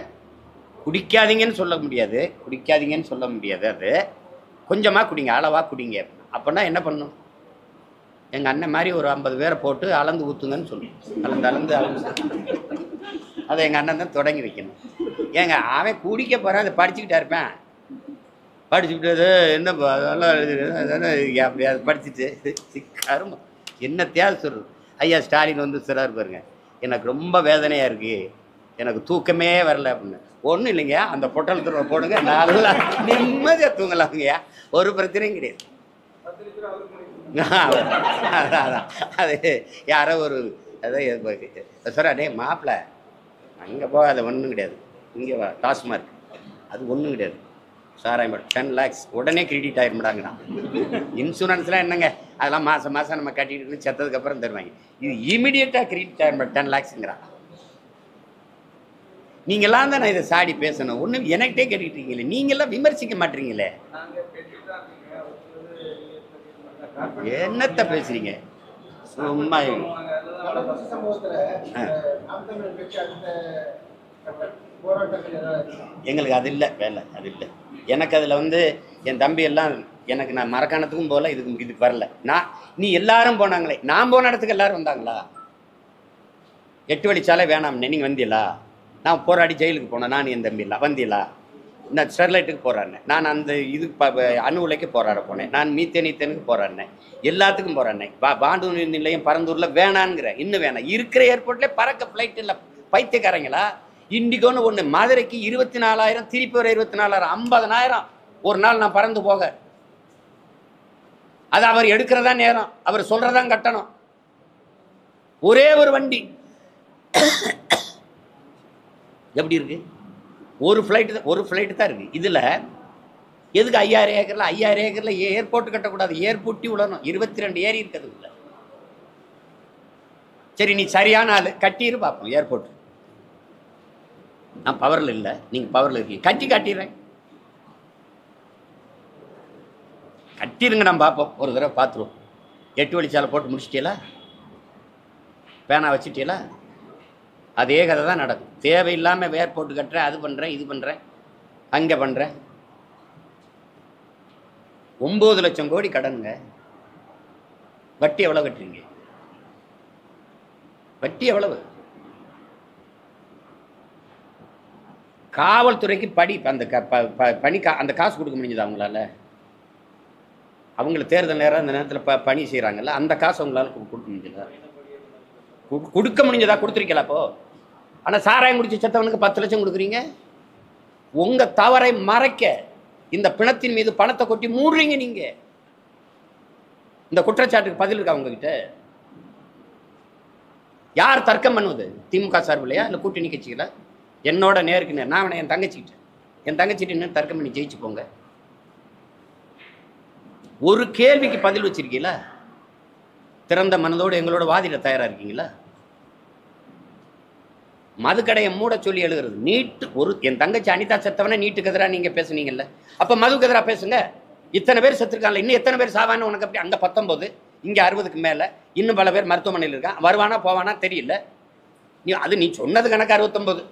குடிக்காதீங்கன்னு சொல்ல முடியாது. குடிக்காதீங்கன்னு சொல்ல முடியாது அது. கொஞ்சமாக குடிங்க அளவாக குடிங்க. அப்படின்னா என்ன பண்ணும்? எங்கள் அண்ணன் மாதிரி ஒரு ஐம்பது பேரை போட்டு அளந்து ஊற்றுங்கன்னு சொல்லணும் அளந்து அளந்து அளந்து. அதை எங்கள் அண்ணன் தான் தொடங்கி வைக்கணும். ஏங்க அவன் குடிக்க போகிறான் அதை படிச்சுக்கிட்டா இருப்பேன். படிச்சுக்கிட்டு அது என்ன ப- அதெல்லாம் அப்படி அதை படிச்சுட்டு கருமம் என்ன தேவை சொல்கிறது ஐயா ஸ்டாலின் வந்து சிறார் பாருங்க எனக்கு ரொம்ப வேதனையாக இருக்குது எனக்கு தூக்கமே வரல அப்படின்னு. ஒன்றும் இல்லைங்க. அந்த பொட்டலத்தில் போடுங்க. நல்லா நிம்மதியாக தூங்கலாங்கய்யா ஒரு பிரச்சனையும் கிடையாது. அதான், அதான். அது யாரோ ஒரு அதான் சார் அடே மாப்பிள்ள அங்கே போகாத ஒன்றும் கிடையாது. இங்கே வா டாஸ்மார்க். அது ஒன்றும் கிடையாது. சார் டென் லேக்ஸ் உடனே கிரெடிட் மாட்டாங்கண்ணா இன்சூரன்ஸ்லாம் என்னங்க? அதெல்லாம் மாதம் மாதம் நம்ம கட்டிட்டு செத்ததுக்கப்புறம் தருவாங்க. இது இமீடியட்டாக கிரெடிட் மாட்டேன் டென் லேக்ஸுங்கிறான் நீங்களாம் தான் நான் இதை சாடி பேசணும். ஒன்றும் எனக்கிட்டே கேட்டுக்கிட்டீங்களே. நீங்களாம் விமர்சிக்க மாட்டீங்களே. என்னத்தை என்னத்த பேசுறீங்க? சும்மா எங்களுக்கு அது இல்லை வேலை அது இல்லை. எனக்கு அதில் வந்து என் தம்பி எல்லாம் எனக்கு நான் மரக்காணத்துக்கும் போகல இதுக்கு இதுக்கு வரல. நான் நீ எல்லாரும் போனாங்களே. நான் போன இடத்துக்கு எல்லாரும் வந்தாங்களா? எட்டு வழிச்சாலை வேணாம்னே. நீங்கள் வந்தீங்களா? நான் போராடி ஜெயிலுக்கு போனேன். நான் என் தம்பியில் இல்லை இந்த நான் ஸ்டெர்லைட்டுக்கு போராடினேன். நான் அந்த இது அணு உலைக்கு போராட போனேன். நான் மீத்தேன் ஈத்தேனுக்கு போராடினேன். எல்லாத்துக்கும் போராடினேன். பா பாண்டு நிலையம் பரந்தூரில் வேணாங்கிற இன்னும் வேணாம். இருக்கிற ஏர்போர்ட்லேயே பறக்க ஃப்ளைட் இல்லை. பைத்தியக்காரங்களா? இண்டிகோன்னு ஒன்று மதுரைக்கு இருபத்தி நாலாயிரம் திருப்பி ஒரு இருபத்தி நாலாயிரம் ஐம்பதனாயிரம். ஒரு நாள் நான் பறந்து போக. அது அவர் எடுக்கிறதா நேரம். அவர் சொல்றதான் கட்டணம். ஒரே ஒரு வண்டி. எப்படி இருக்குது ஒரு ஃப்ளைட்டு ஒரு ஃப்ளைட்டு தான் இருக்குது இதில் எதுக்கு ஐயாயிரம் ஏக்கரில்? ஐயாயிரம் ஏக்கரில் ஏர்போர்ட் கட்டக்கூடாது. ஏர்போர்ட்டி விடணும் இருபத்தி ரெண்டு ஏரி இருக்குது உள்ள. சரி நீ சரியான ஆள். கட்டிடு பார்ப்போம் ஏர்போர்ட் நான் பவரில் இல்லை. நீங்கள் பவரில் இருக்கீங்க. கட்டி காட்டிடுறேன். கட்டிருங்க நான் பார்ப்போம் ஒரு தடவை பார்த்துருவோம் எட்டு வழிச்சாலை போட்டு முடிச்சிட்டீங்களா பேனா வச்சுட்டீங்களா அதே கதை தான் நடக்கும். தேவையில்லாமல் வேர் போட்டு கட்டுறேன் அது பண்ணுறேன் இது பண்ணுறேன் அங்கே பண்ணுறேன் ஒம்பது லட்சம் கோடி கடனுங்க. வட்டி எவ்வளோ கட்டுறீங்க? வட்டி எவ்வளவு? காவல்துறைக்கு படி அந்த க- ப- ப- பணி கா அந்த காசு கொடுக்க முடிஞ்சதா அவங்களால? அவங்களை தேர்தல் நேரம் அந்த நேரத்தில் ப பணி செய்கிறாங்கல்ல அந்த காசு அவங்களால கொடுக்க முடிஞ்சதா? கு- கொடுக்க முடிஞ்சதா கொடுத்துருக்கல அப்போ? ஆனால் சாராயம் குடிச்சு செத்தவனுக்கு பத்து லட்சம் கொடுக்குறீங்க? உங்கள் தவறை மறைக்க இந்த பிணத்தின் மீது பணத்தை கொட்டி மூடுறீங்க நீங்கள் இந்த குற்றச்சாட்டுக்கு பதில் இருக்கா உங்ககிட்ட? யார் தர்க்கம் பண்ணுவது? திமுக சார்பில்லையா இல்லை கூட்டணி கட்சிகளா? என்னோட நேருக்கு நேர். நான் என் தங்கச்சிக்கிட்டேன் என் தங்கச்சிட்டு இன்னும் தர்க்கம் பண்ணி ஜெயிச்சு போங்க. ஒரு கேள்விக்கு பதில் வச்சிருக்கீங்களா? திறந்த மனதோடு எங்களோட வாதிட தயாராக இருக்கீங்களா? மதுக்கடையை மூட சொல்லி எழுதுறது. நீட்டு ஒரு என் தங்கச்சி அனிதா செத்தவனே நீட்டுக்கு எதிராக நீங்கள் பேசுனீங்கல்ல. அப்போ மதுக்கு எதிராக பேசுங்க. இத்தனை பேர் செத்துருக்காங்கல்ல இன்னும் எத்தனை பேர் சாவான்னு உனக்கு அப்படி அங்கே பத்தொம்போது இங்கே அறுபதுக்கு மேலே இன்னும் பல பேர் மருத்துவமனையில் இருக்கான். வருவானா போவானா தெரியல. நீ அது நீ சொன்னது கணக்கு அறுபத்தொம்போது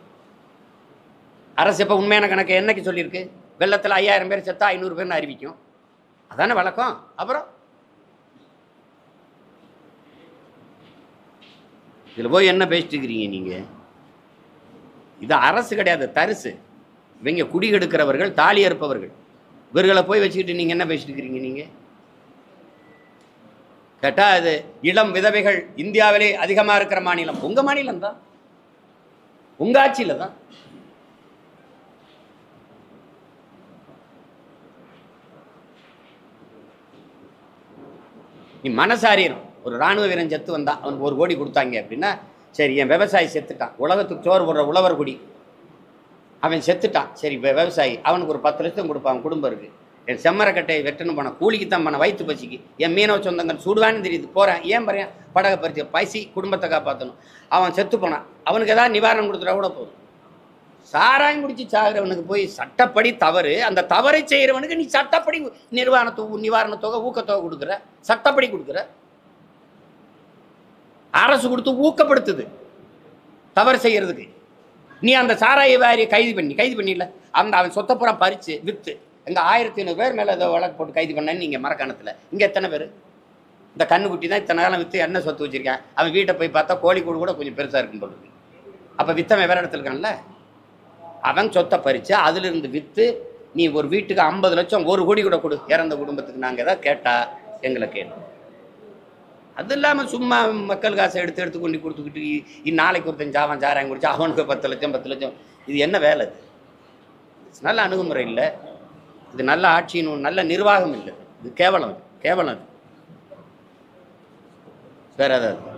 அரசு இப்போ உண்மையான கணக்கு என்னைக்கு சொல்லியிருக்கு? வெள்ளத்தில் ஐயாயிரம் பேர் செத்தா ஐநூறு பேர்னு அறிவிக்கும். அதானே வழக்கம்? அப்புறம்? இதில் போய் என்ன பேசிட்டு இருக்கிறீங்க நீங்கள் இது அரசு கிடையாது தரிசு. இவங்க குடிகெடுக்கிறவர்கள் தாலி அறுப்பவர்கள். இவர்களை போய் வச்சுக்கிட்டு நீங்கள் என்ன பேசிட்டு இருக்கிறீங்க நீங்கள் கேட்டால் அது இளம் விதவைகள் இந்தியாவிலே அதிகமாக இருக்கிற மாநிலம். உங்க மாநிலம் தான். உங்கள் ஆட்சியில் தான். நீ மனசாரியம் ஒரு ராணுவ வீரன் செத்து வந்தான் அவனுக்கு ஒரு கோடி கொடுத்தாங்க அப்படின்னா சரி என் விவசாயி செத்துட்டான். உலகத்துக்கு சோறு போடுற உழவர் குடி. அவன் செத்துட்டான். சரி இப்போ விவசாயி அவனுக்கு ஒரு பத்து லட்சம் கொடுப்பான் குடும்பம் இருக்கு. என் செம்மரக்கட்டையை வெட்டணும் போன கூலிக்கு தான் பண்ண வயிற்று பசிக்கு. என் மீனவ சொந்தங்கள் சுடுவான்னு தெரியுது. போகிறேன் ஏன் பாரு படகை பறிச்சு பசி குடும்பத்தை காப்பாற்றணும் அவன் செத்து போனான். அவனுக்கு ஏதாவது நிவாரணம் கொடுத்துட்டா கூட போதும். சாராயம் குடிச்சு சாகிறவனுக்கு போய் சட்டப்படி தவறு. அந்த தவறை செய்கிறவனுக்கு நீ சட்டப்படி நிர்வாண தொகை நிவாரண தொகை ஊக்கத்தொகை கொடுக்குற. சட்டப்படி கொடுக்குற. அரசு கொடுத்து ஊக்கப்படுத்துது. தவறு செய்கிறதுக்கு நீ அந்த சாராய வாரியை கைது பண்ணி கைது பண்ணிடல அந்த அவன் சொத்தப்புறம் பறித்து விற்று எங்க ஆயிரத்தி ஐநூறு பேர் மேலே ஏதோ வழக்கு போட்டு கைது பண்ணேன்னு நீங்கள் மரக்கணத்தில். இங்கே எத்தனை பேர்? இந்த கண்ணுக்குட்டி தான் இத்தனை காலம் விற்று என்ன சொத்து வச்சிருக்கேன் அவன் வீட்டை போய் பார்த்தா கோழிக்கூடு கூட கொஞ்சம் பெருசாக இருக்கும் போல அப்போ வித்தவன் வேறு இடத்துல இருக்கான்ல? அவன் சொத்தை பறித்து அதிலிருந்து விற்று நீ ஒரு வீட்டுக்கு ஐம்பது லட்சம் ஒரு கோடி கூட கொடு. இறந்த குடும்பத்துக்கு நாங்கள் எதாவது கேட்டால் எங்களை கேட்டோம் அது இல்லாமல் சும்மா மக்கள் காசை எடுத்து எடுத்து கொண்டு கொடுத்துக்கிட்டு இ- நாளைக்கு ஒருத்தன் ஜாவன் சாராயம் குடிச்சு அவனுக்கு பத்து லட்சம் பத்து லட்சம். இது என்ன வேலை இது? நல்ல அணுகுமுறை இல்லை. இது நல்ல ஆட்சியின் நல்ல நிர்வாகம் இல்லை. இது கேவலம் கேவலம் இது வேற ஏதாவது